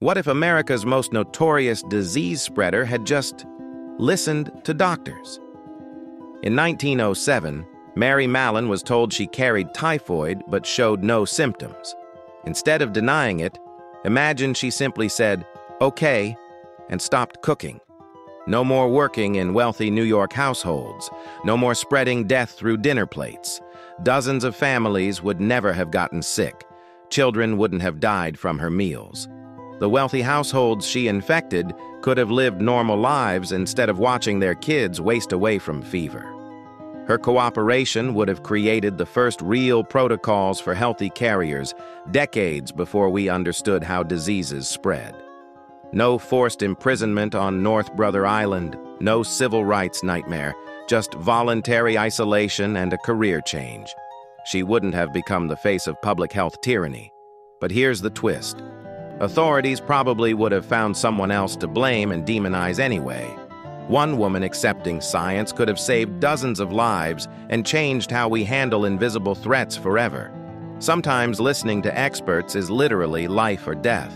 What if America's most notorious disease spreader had just listened to doctors? In 1907, Mary Mallon was told she carried typhoid but showed no symptoms. Instead of denying it, imagine she simply said, okay, and stopped cooking. No more working in wealthy New York households. No more spreading death through dinner plates. Dozens of families would never have gotten sick. Children wouldn't have died from her meals. The wealthy households she infected could have lived normal lives instead of watching their kids waste away from fever. Her cooperation would have created the first real protocols for healthy carriers decades before we understood how diseases spread. No forced imprisonment on North Brother Island, no civil rights nightmare, just voluntary isolation and a career change. She wouldn't have become the face of public health tyranny. But here's the twist. Authorities probably would have found someone else to blame and demonize anyway. One woman accepting science could have saved dozens of lives and changed how we handle invisible threats forever. Sometimes listening to experts is literally life or death.